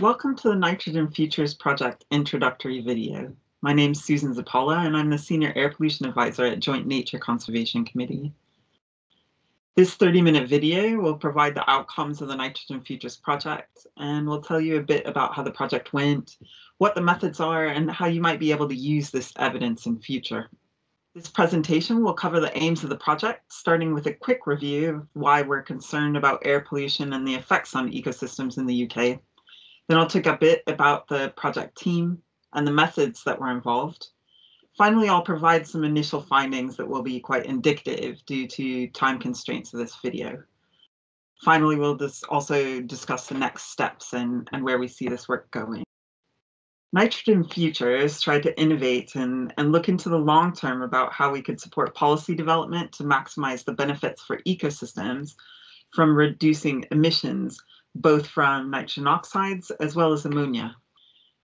Welcome to the Nitrogen Futures Project introductory video. My name is Susan Zappala and I'm the Senior Air Pollution Advisor at Joint Nature Conservation Committee. This 30-minute video will provide the outcomes of the Nitrogen Futures Project and will tell you a bit about how the project went, what the methods are, and how you might be able to use this evidence in future. This presentation will cover the aims of the project, starting with a quick review of why we're concerned about air pollution and the effects on ecosystems in the UK then I'll talk a bit about the project team and the methods that were involved. Finally, I'll provide some initial findings that will be quite indicative due to time constraints of this video. Finally, we'll just also discuss the next steps and, and where we see this work going. Nitrogen Futures tried to innovate and, and look into the long term about how we could support policy development to maximize the benefits for ecosystems from reducing emissions both from nitrogen oxides as well as ammonia.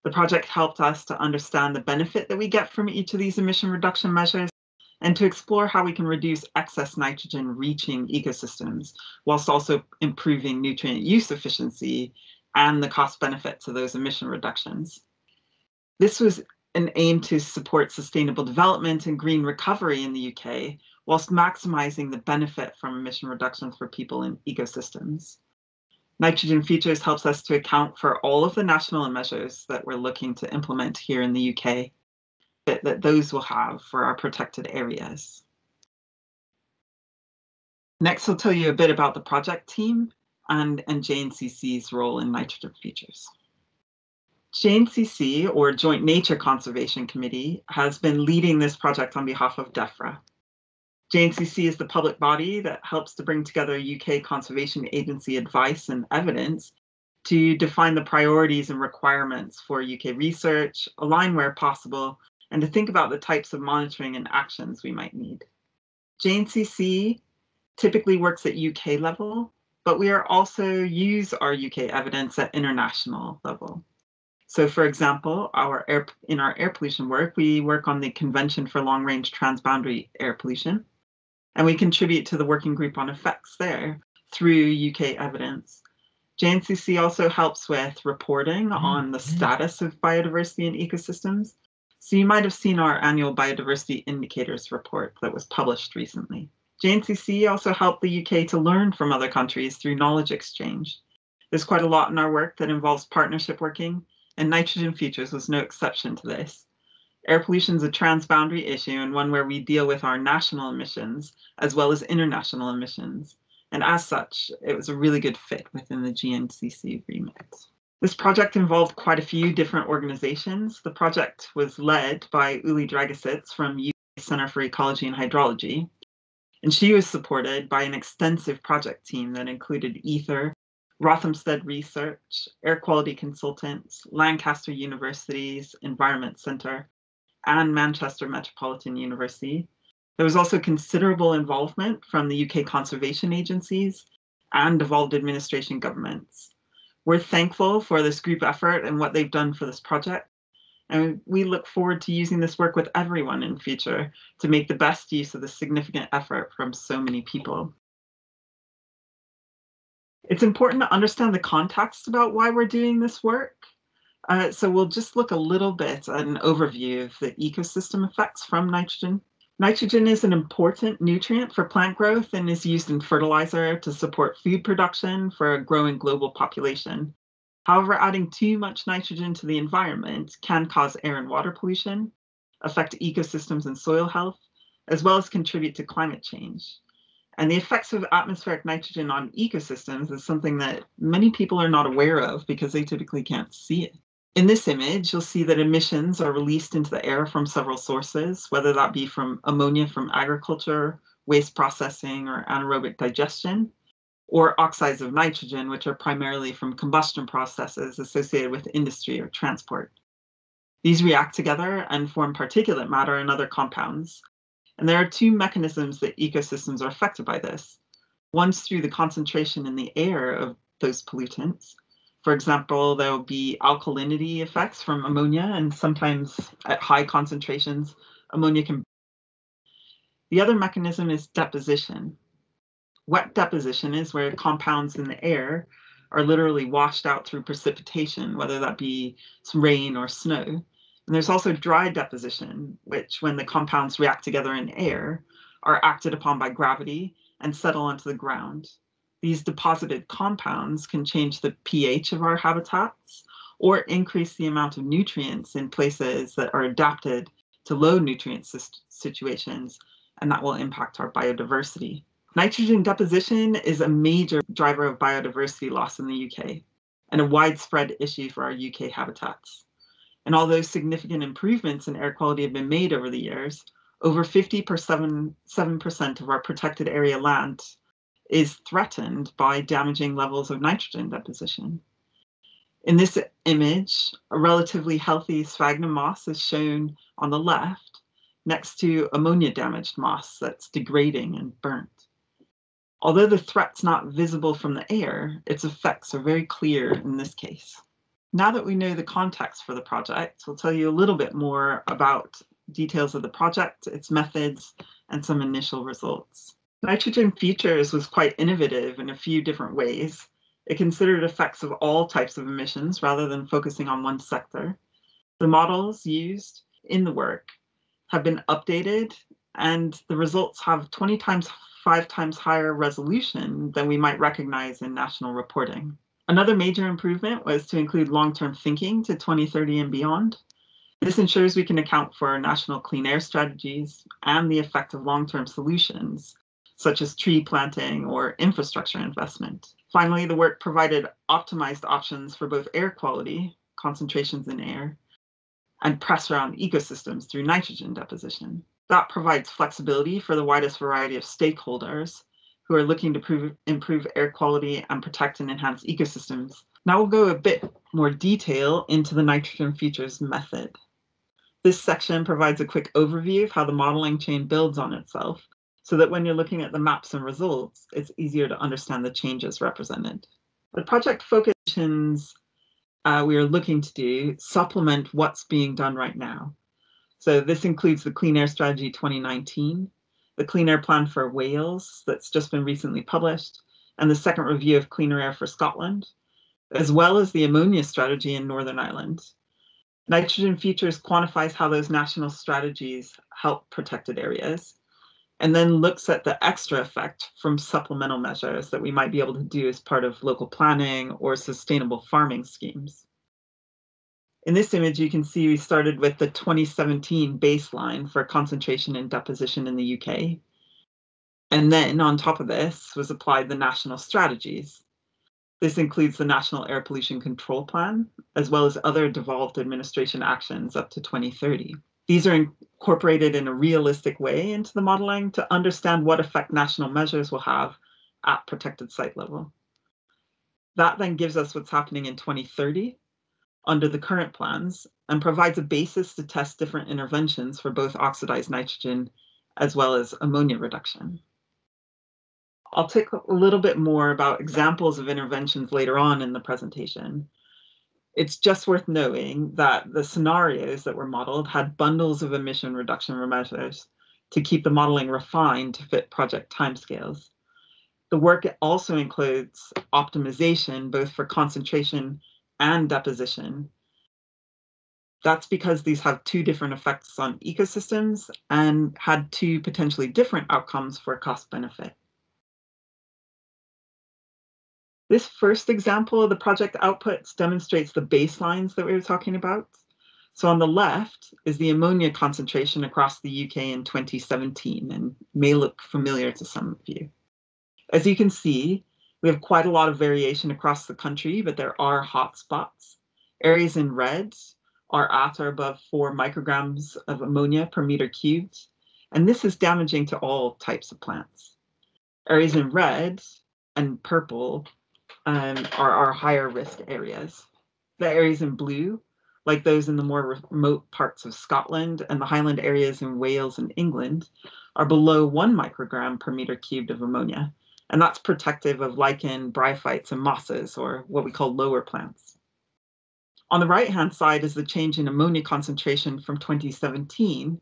The project helped us to understand the benefit that we get from each of these emission reduction measures and to explore how we can reduce excess nitrogen reaching ecosystems whilst also improving nutrient use efficiency and the cost benefit to those emission reductions. This was an aim to support sustainable development and green recovery in the UK whilst maximizing the benefit from emission reductions for people and ecosystems. Nitrogen Futures helps us to account for all of the national measures that we're looking to implement here in the UK that, that those will have for our protected areas. Next, I'll tell you a bit about the project team and, and JNCC's role in Nitrogen Futures. JNCC, or Joint Nature Conservation Committee, has been leading this project on behalf of DEFRA, JNCC is the public body that helps to bring together UK Conservation Agency advice and evidence to define the priorities and requirements for UK research, align where possible, and to think about the types of monitoring and actions we might need. JNCC typically works at UK level, but we are also use our UK evidence at international level. So for example, our air, in our air pollution work, we work on the Convention for Long Range Transboundary Air Pollution, and we contribute to the working group on effects there through UK evidence. JNCC also helps with reporting mm-hmm. on the status of biodiversity and ecosystems. So you might have seen our annual biodiversity indicators report that was published recently. JNCC also helped the UK to learn from other countries through knowledge exchange. There's quite a lot in our work that involves partnership working, and Nitrogen Futures was no exception to this. Air pollution is a transboundary issue and one where we deal with our national emissions as well as international emissions. And as such, it was a really good fit within the JNCC remit. This project involved quite a few different organizations. The project was led by Uli Dragosits from UK Center for Ecology and Hydrology, and she was supported by an extensive project team that included Aether, Rothamsted Research, Air Quality Consultants, Lancaster University's Environment Centre, and Manchester Metropolitan University. There was also considerable involvement from the UK conservation agencies and devolved administration governments. We're thankful for this group effort and what they've done for this project. And we look forward to using this work with everyone in future to make the best use of the significant effort from so many people. It's important to understand the context about why we're doing this work. Uh, so we'll just look a little bit at an overview of the ecosystem effects from nitrogen. Nitrogen is an important nutrient for plant growth and is used in fertilizer to support food production for a growing global population. However, adding too much nitrogen to the environment can cause air and water pollution, affect ecosystems and soil health, as well as contribute to climate change. And the effects of atmospheric nitrogen on ecosystems is something that many people are not aware of because they typically can't see it. In this image, you'll see that emissions are released into the air from several sources, whether that be from ammonia from agriculture, waste processing, or anaerobic digestion, or oxides of nitrogen, which are primarily from combustion processes associated with industry or transport. These react together and form particulate matter and other compounds. And there are two mechanisms that ecosystems are affected by this. One's through the concentration in the air of those pollutants, for example, there will be alkalinity effects from ammonia, and sometimes at high concentrations, ammonia can. The other mechanism is deposition. Wet deposition is where compounds in the air are literally washed out through precipitation, whether that be rain or snow. And there's also dry deposition, which, when the compounds react together in air, are acted upon by gravity and settle onto the ground. These deposited compounds can change the pH of our habitats or increase the amount of nutrients in places that are adapted to low nutrient situations, and that will impact our biodiversity. Nitrogen deposition is a major driver of biodiversity loss in the UK and a widespread issue for our UK habitats. And although significant improvements in air quality have been made over the years, over 50% of our protected area land is threatened by damaging levels of nitrogen deposition. In this image, a relatively healthy sphagnum moss is shown on the left next to ammonia damaged moss that's degrading and burnt. Although the threat's not visible from the air, its effects are very clear in this case. Now that we know the context for the project, we'll tell you a little bit more about details of the project, its methods, and some initial results. Nitrogen Futures was quite innovative in a few different ways. It considered effects of all types of emissions rather than focusing on one sector. The models used in the work have been updated, and the results have 20 times five times higher resolution than we might recognize in national reporting. Another major improvement was to include long-term thinking to 2030 and beyond. This ensures we can account for national clean air strategies and the effect of long-term solutions, such as tree planting or infrastructure investment. Finally, the work provided optimized options for both air quality, concentrations in air, and pressure on ecosystems through nitrogen deposition that provides flexibility for the widest variety of stakeholders who are looking to prove, improve air quality and protect and enhance ecosystems. Now we'll go a bit more detail into the nitrogen futures method. This section provides a quick overview of how the modeling chain builds on itself so that when you're looking at the maps and results, it's easier to understand the changes represented. The project focuses uh, we are looking to do supplement what's being done right now. So this includes the Clean Air Strategy 2019, the Clean Air Plan for Wales that's just been recently published, and the second review of Cleaner Air for Scotland, as well as the ammonia strategy in Northern Ireland. Nitrogen Futures quantifies how those national strategies help protected areas, and then looks at the extra effect from supplemental measures that we might be able to do as part of local planning or sustainable farming schemes. In this image, you can see we started with the 2017 baseline for concentration and deposition in the UK. And then on top of this was applied the national strategies. This includes the National Air Pollution Control Plan, as well as other devolved administration actions up to 2030. These are incorporated in a realistic way into the modeling to understand what effect national measures will have at protected site level. That then gives us what's happening in 2030 under the current plans and provides a basis to test different interventions for both oxidized nitrogen as well as ammonia reduction. I'll talk a little bit more about examples of interventions later on in the presentation. It's just worth knowing that the scenarios that were modeled had bundles of emission reduction measures to keep the modeling refined to fit project timescales. The work also includes optimization, both for concentration and deposition. That's because these have two different effects on ecosystems and had two potentially different outcomes for cost benefit. This first example of the project outputs demonstrates the baselines that we were talking about. So on the left is the ammonia concentration across the UK in 2017 and may look familiar to some of you. As you can see, we have quite a lot of variation across the country, but there are hotspots. Areas in red are at or above four micrograms of ammonia per meter cubed, and this is damaging to all types of plants. Areas in red and purple um, are our higher risk areas. The areas in blue, like those in the more remote parts of Scotland and the highland areas in Wales and England, are below one microgram per meter cubed of ammonia, and that's protective of lichen, bryophytes, and mosses, or what we call lower plants. On the right-hand side is the change in ammonia concentration from 2017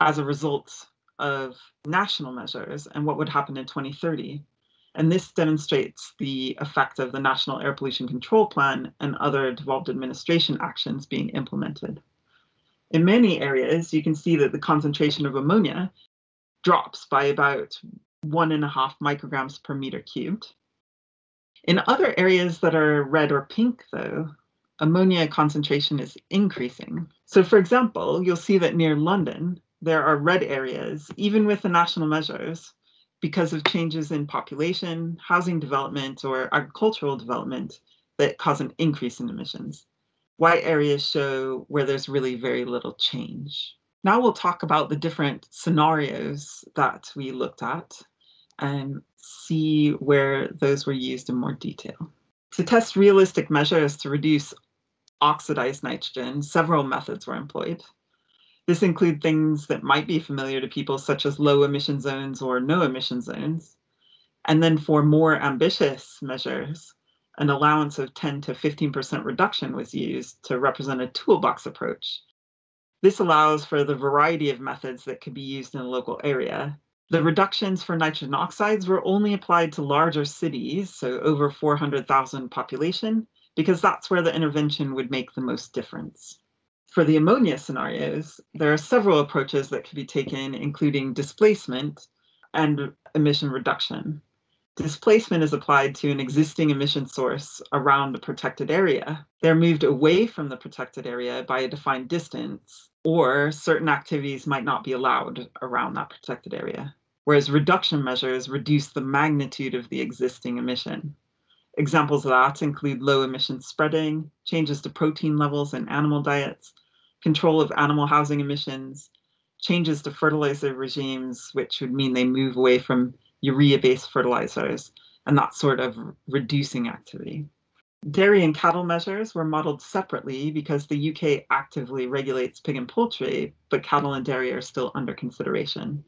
as a result of national measures and what would happen in 2030. And this demonstrates the effect of the National Air Pollution Control Plan and other devolved administration actions being implemented. In many areas, you can see that the concentration of ammonia drops by about one and a half micrograms per meter cubed. In other areas that are red or pink, though, ammonia concentration is increasing. So, for example, you'll see that near London, there are red areas, even with the national measures, because of changes in population, housing development, or agricultural development that cause an increase in emissions. White areas show where there's really very little change. Now we'll talk about the different scenarios that we looked at and see where those were used in more detail. To test realistic measures to reduce oxidized nitrogen, several methods were employed. This include things that might be familiar to people such as low emission zones or no emission zones. And then for more ambitious measures, an allowance of 10 to 15% reduction was used to represent a toolbox approach. This allows for the variety of methods that could be used in a local area. The reductions for nitrogen oxides were only applied to larger cities, so over 400,000 population, because that's where the intervention would make the most difference. For the ammonia scenarios, there are several approaches that can be taken, including displacement and emission reduction. Displacement is applied to an existing emission source around a protected area. They're moved away from the protected area by a defined distance, or certain activities might not be allowed around that protected area. Whereas reduction measures reduce the magnitude of the existing emission. Examples of that include low emission spreading, changes to protein levels in animal diets, control of animal housing emissions, changes to fertilizer regimes, which would mean they move away from urea based fertilizers, and that sort of reducing activity. Dairy and cattle measures were modeled separately because the UK actively regulates pig and poultry, but cattle and dairy are still under consideration.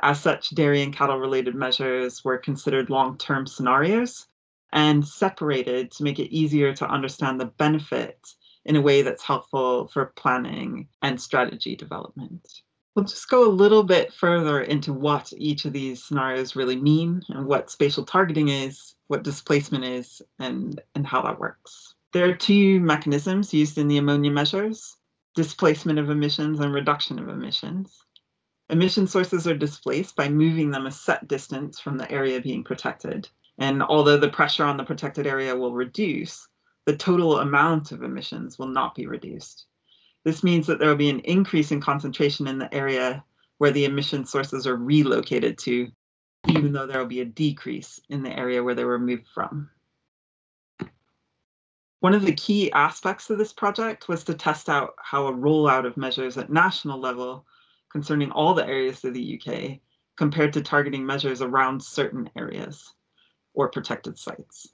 As such, dairy and cattle related measures were considered long term scenarios and separated to make it easier to understand the benefit in a way that's helpful for planning and strategy development. We'll just go a little bit further into what each of these scenarios really mean and what spatial targeting is, what displacement is, and, and how that works. There are two mechanisms used in the ammonia measures displacement of emissions and reduction of emissions. Emission sources are displaced by moving them a set distance from the area being protected. And although the pressure on the protected area will reduce, the total amount of emissions will not be reduced. This means that there will be an increase in concentration in the area where the emission sources are relocated to, even though there will be a decrease in the area where they were moved from. One of the key aspects of this project was to test out how a rollout of measures at national level concerning all the areas of the UK compared to targeting measures around certain areas or protected sites.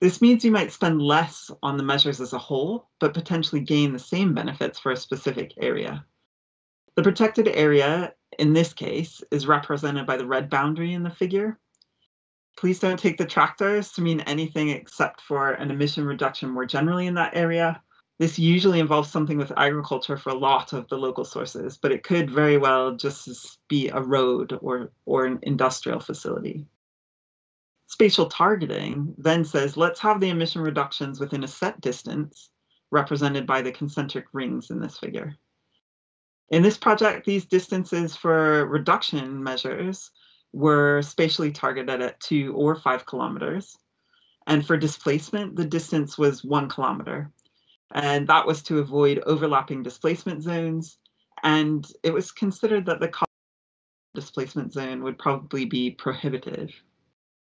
This means you might spend less on the measures as a whole, but potentially gain the same benefits for a specific area. The protected area, in this case, is represented by the red boundary in the figure. Please don't take the tractors to mean anything except for an emission reduction more generally in that area. This usually involves something with agriculture for a lot of the local sources, but it could very well just be a road or, or an industrial facility. Spatial targeting then says, let's have the emission reductions within a set distance, represented by the concentric rings in this figure. In this project, these distances for reduction measures were spatially targeted at two or five kilometers. And for displacement, the distance was one kilometer. And that was to avoid overlapping displacement zones. And it was considered that the displacement zone would probably be prohibitive.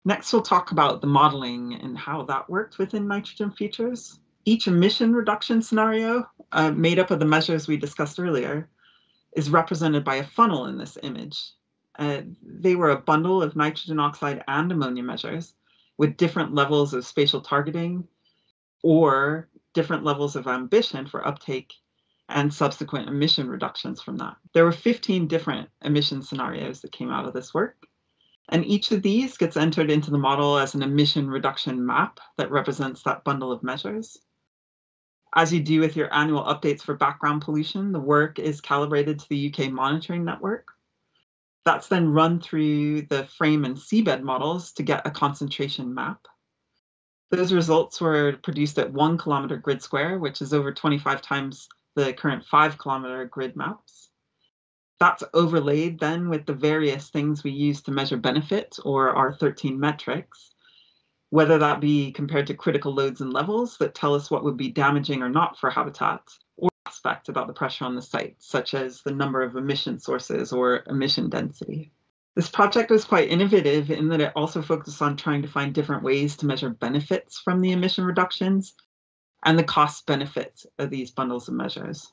Next, we'll talk about the modeling and how that worked within nitrogen futures. Each emission reduction scenario, uh, made up of the measures we discussed earlier, is represented by a funnel in this image. Uh, they were a bundle of nitrogen oxide and ammonia measures with different levels of spatial targeting or different levels of ambition for uptake and subsequent emission reductions from that. There were 15 different emission scenarios that came out of this work. And each of these gets entered into the model as an emission reduction map that represents that bundle of measures. As you do with your annual updates for background pollution, the work is calibrated to the UK monitoring network. That's then run through the FRAME and CBED models to get a concentration map. Those results were produced at one kilometer grid square, which is over 25 times the current five kilometer grid maps. That's overlaid then with the various things we use to measure benefit or our 13 metrics, whether that be compared to critical loads and levels that tell us what would be damaging or not for habitats, or aspects about the pressure on the site, such as the number of emission sources or emission density. This project was quite innovative in that it also focused on trying to find different ways to measure benefits from the emission reductions and the cost benefits of these bundles of measures.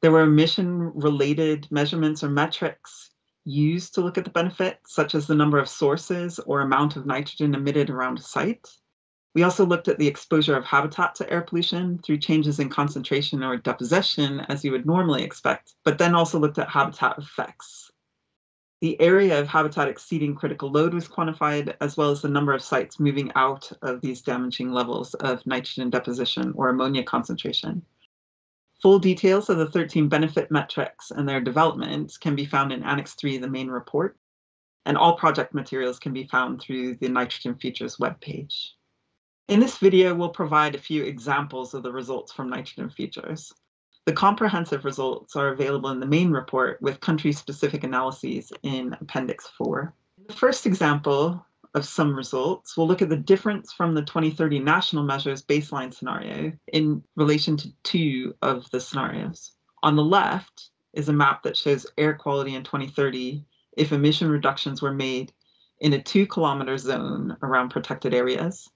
There were emission related measurements or metrics used to look at the benefits, such as the number of sources or amount of nitrogen emitted around a site. We also looked at the exposure of habitat to air pollution through changes in concentration or deposition, as you would normally expect, but then also looked at habitat effects. The area of habitat exceeding critical load was quantified, as well as the number of sites moving out of these damaging levels of nitrogen deposition or ammonia concentration. Full details of the 13 benefit metrics and their development can be found in Annex 3 of the main report, and all project materials can be found through the Nitrogen Futures webpage. In this video, we'll provide a few examples of the results from Nitrogen Futures. The comprehensive results are available in the main report with country-specific analyses in Appendix 4. The first example of some results, we'll look at the difference from the 2030 national measures baseline scenario in relation to two of the scenarios. On the left is a map that shows air quality in 2030 if emission reductions were made in a two kilometer zone around protected areas,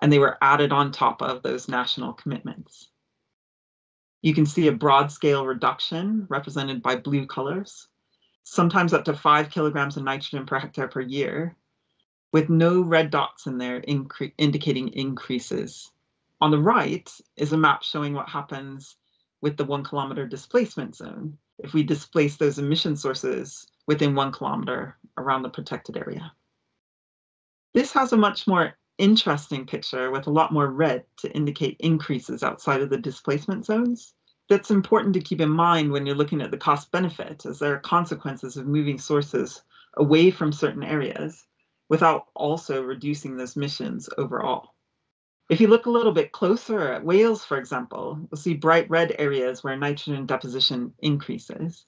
and they were added on top of those national commitments. You can see a broad scale reduction represented by blue colors, sometimes up to five kilograms of nitrogen per hectare per year, with no red dots in there incre- indicating increases. On the right is a map showing what happens with the one kilometer displacement zone if we displace those emission sources within one kilometer around the protected area. This has a much more interesting picture with a lot more red to indicate increases outside of the displacement zones. That's important to keep in mind when you're looking at the cost benefit, as there are consequences of moving sources away from certain areas without also reducing those emissions overall. If you look a little bit closer at Wales, for example, you'll see bright red areas where nitrogen deposition increases.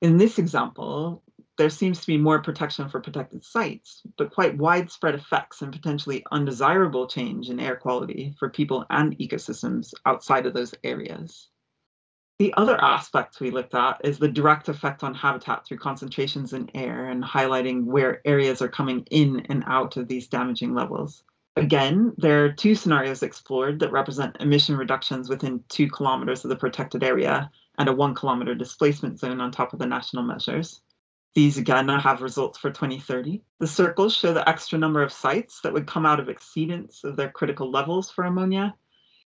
In this example, there seems to be more protection for protected sites, but quite widespread effects and potentially undesirable change in air quality for people and ecosystems outside of those areas. The other aspect we looked at is the direct effect on habitat through concentrations in air and highlighting where areas are coming in and out of these damaging levels. Again, there are two scenarios explored that represent emission reductions within two kilometers of the protected area and a one kilometer displacement zone on top of the national measures. These again have results for 2030. The circles show the extra number of sites that would come out of exceedance of their critical levels for ammonia,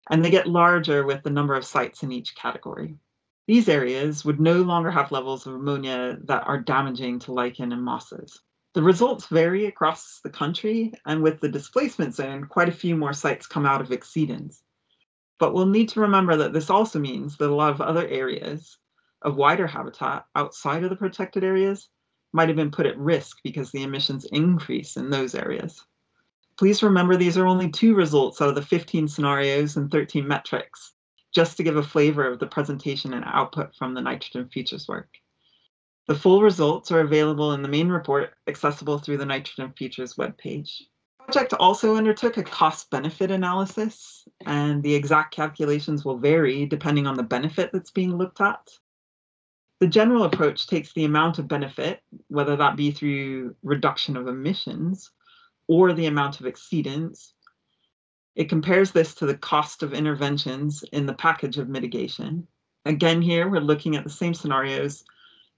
and they get larger with the number of sites in each category. These areas would no longer have levels of ammonia that are damaging to lichen and mosses. The results vary across the country, and with the displacement zone, quite a few more sites come out of exceedance. But we'll need to remember that this also means that a lot of other areas of wider habitat outside of the protected areas might have been put at risk because the emissions increase in those areas. Please remember these are only two results out of the 15 scenarios and 13 metrics, just to give a flavor of the presentation and output from the nitrogen futures work. The full results are available in the main report, accessible through the Nitrogen Futures webpage. The project also undertook a cost benefit analysis, and the exact calculations will vary depending on the benefit that's being looked at. The general approach takes the amount of benefit, whether that be through reduction of emissions, or the amount of exceedance. It compares this to the cost of interventions in the package of mitigation. Again, here we're looking at the same scenarios,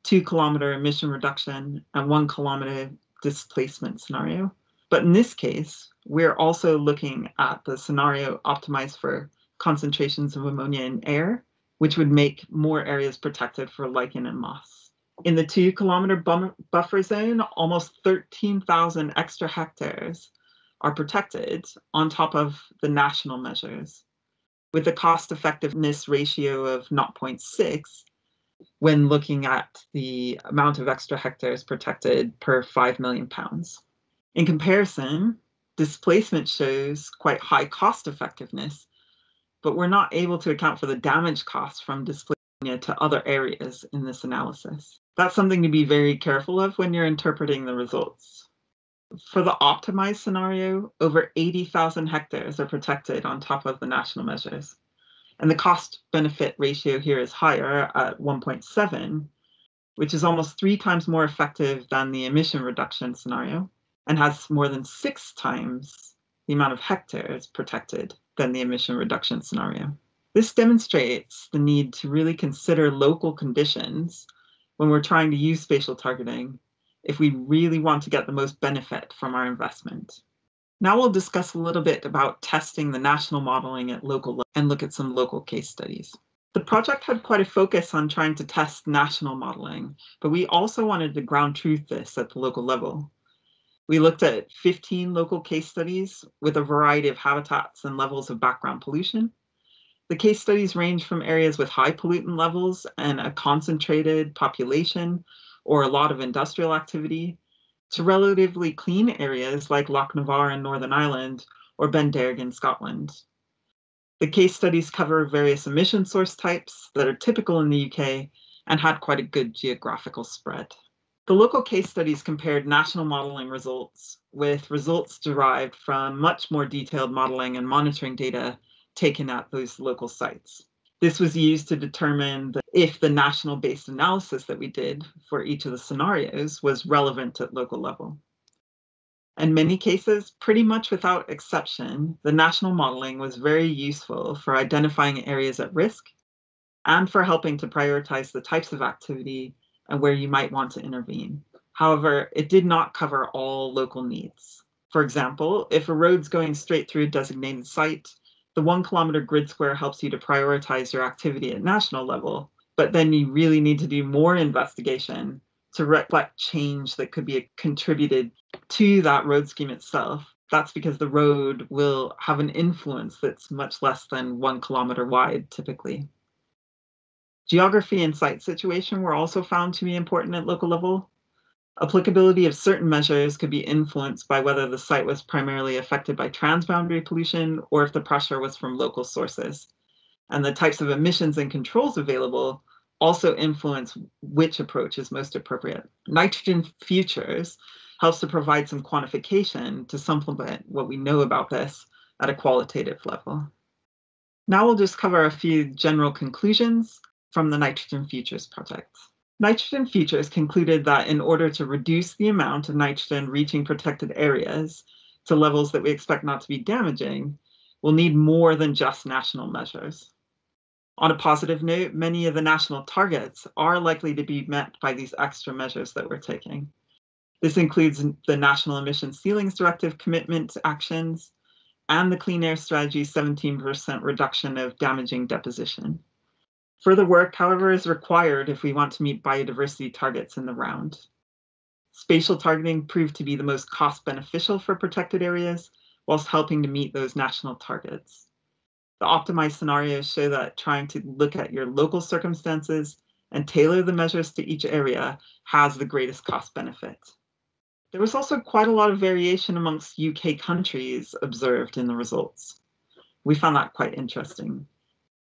two kilometer emission reduction and one kilometer displacement scenario. But in this case, we're also looking at the scenario optimized for concentrations of ammonia in air, which would make more areas protected for lichen and moss. In the two kilometer buffer zone, almost 13,000 extra hectares are protected on top of the national measures. With a cost effectiveness ratio of 0.6, when looking at the amount of extra hectares protected per 5 million pounds. In comparison, displacement shows quite high cost effectiveness, but we're not able to account for the damage costs from displacement to other areas in this analysis. That's something to be very careful of when you're interpreting the results. For the optimized scenario, over 80,000 hectares are protected on top of the national measures. And the cost benefit ratio here is higher at 1.7, which is almost three times more effective than the emission reduction scenario and has more than six times the amount of hectares protected than the emission reduction scenario. This demonstrates the need to really consider local conditions when we're trying to use spatial targeting if we really want to get the most benefit from our investment. Now we'll discuss a little bit about testing the national modeling at local level and look at some local case studies. The project had quite a focus on trying to test national modeling, but we also wanted to ground truth this at the local level. We looked at 15 local case studies with a variety of habitats and levels of background pollution. The case studies range from areas with high pollutant levels and a concentrated population or a lot of industrial activity to relatively clean areas like Lough Navar in Northern Ireland or Benderg in Scotland. The case studies cover various emission source types that are typical in the UK and had quite a good geographical spread. The local case studies compared national modelling results with results derived from much more detailed modelling and monitoring data taken at those local sites. This was used to determine if the national based analysis that we did for each of the scenarios was relevant at local level. In many cases, pretty much without exception, the national modeling was very useful for identifying areas at risk and for helping to prioritize the types of activity and where you might want to intervene. However, it did not cover all local needs. For example, if a road's going straight through a designated site, the one kilometer grid square helps you to prioritize your activity at national level, but then you really need to do more investigation to reflect change that could be contributed to that road scheme itself. That's because the road will have an influence that's much less than one kilometer wide typically. Geography and site situation were also found to be important at local level. Applicability of certain measures could be influenced by whether the site was primarily affected by transboundary pollution or if the pressure was from local sources. And the types of emissions and controls available also influence which approach is most appropriate. Nitrogen futures helps to provide some quantification to supplement what we know about this at a qualitative level. Now we'll just cover a few general conclusions from the Nitrogen Futures project. Nitrogen Futures concluded that in order to reduce the amount of nitrogen reaching protected areas to levels that we expect not to be damaging, we'll need more than just national measures. On a positive note, many of the national targets are likely to be met by these extra measures that we're taking. This includes the National Emission Ceilings Directive commitment actions and the Clean Air Strategy 17% reduction of damaging deposition. Further work, however, is required if we want to meet biodiversity targets in the round. Spatial targeting proved to be the most cost beneficial for protected areas, whilst helping to meet those national targets. The optimized scenarios show that trying to look at your local circumstances and tailor the measures to each area has the greatest cost benefit. There was also quite a lot of variation amongst UK countries observed in the results. We found that quite interesting.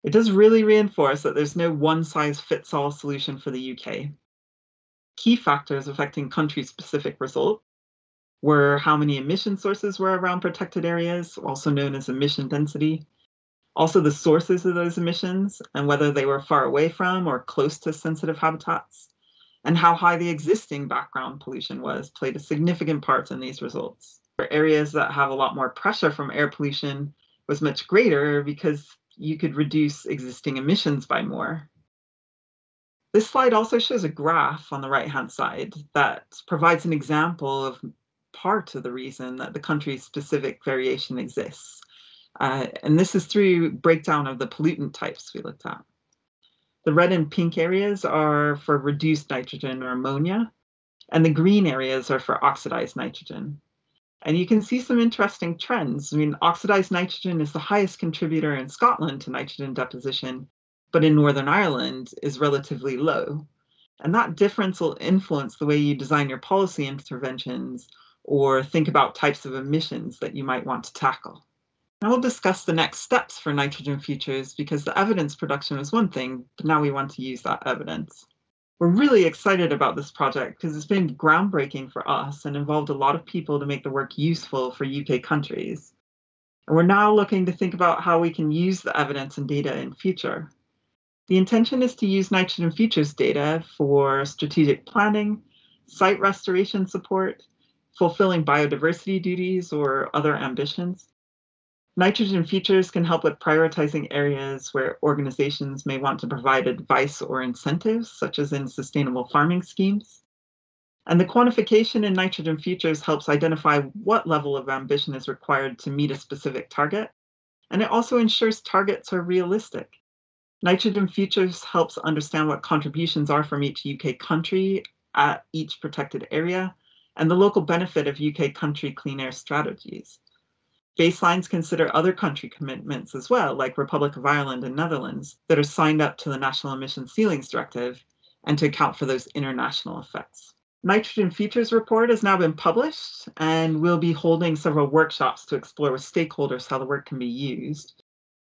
It does really reinforce that there's no one size fits all solution for the UK. Key factors affecting country specific results were how many emission sources were around protected areas, also known as emission density, also the sources of those emissions and whether they were far away from or close to sensitive habitats, and how high the existing background pollution was played a significant part in these results. For areas that have a lot more pressure from air pollution was much greater because you could reduce existing emissions by more. This slide also shows a graph on the right-hand side that provides an example of part of the reason that the country-specific variation exists. Uh, and this is through breakdown of the pollutant types we looked at. The red and pink areas are for reduced nitrogen or ammonia, and the green areas are for oxidized nitrogen. And you can see some interesting trends. I mean, oxidized nitrogen is the highest contributor in Scotland to nitrogen deposition, but in Northern Ireland is relatively low. And that difference will influence the way you design your policy interventions or think about types of emissions that you might want to tackle. Now we'll discuss the next steps for nitrogen futures because the evidence production is one thing, but now we want to use that evidence. We're really excited about this project because it's been groundbreaking for us and involved a lot of people to make the work useful for UK countries. And we're now looking to think about how we can use the evidence and data in future. The intention is to use nitrogen futures data for strategic planning, site restoration support, fulfilling biodiversity duties or other ambitions. Nitrogen futures can help with prioritizing areas where organizations may want to provide advice or incentives, such as in sustainable farming schemes. And the quantification in nitrogen futures helps identify what level of ambition is required to meet a specific target. And it also ensures targets are realistic. Nitrogen futures helps understand what contributions are from each UK country at each protected area and the local benefit of UK country clean air strategies. Baselines consider other country commitments as well, like Republic of Ireland and Netherlands, that are signed up to the National Emission Ceilings Directive and to account for those international effects. Nitrogen Futures Report has now been published, and we'll be holding several workshops to explore with stakeholders how the work can be used.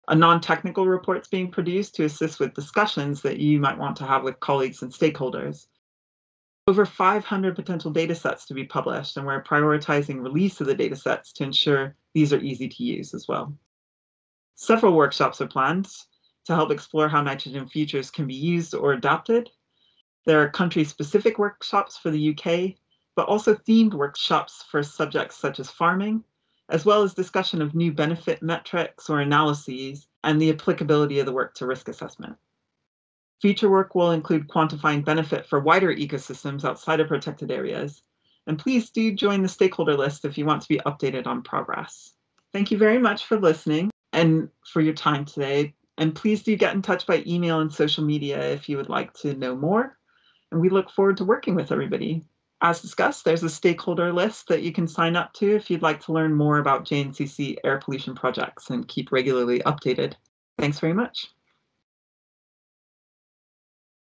A non-technical report is being produced to assist with discussions that you might want to have with colleagues and stakeholders over 500 potential data sets to be published, and we're prioritizing release of the data sets to ensure these are easy to use as well. Several workshops are planned to help explore how nitrogen futures can be used or adapted. There are country-specific workshops for the UK, but also themed workshops for subjects such as farming, as well as discussion of new benefit metrics or analyses and the applicability of the work to risk assessment. Future work will include quantifying benefit for wider ecosystems outside of protected areas. And please do join the stakeholder list if you want to be updated on progress. Thank you very much for listening and for your time today. And please do get in touch by email and social media if you would like to know more. And we look forward to working with everybody. As discussed, there's a stakeholder list that you can sign up to if you'd like to learn more about JNCC air pollution projects and keep regularly updated. Thanks very much.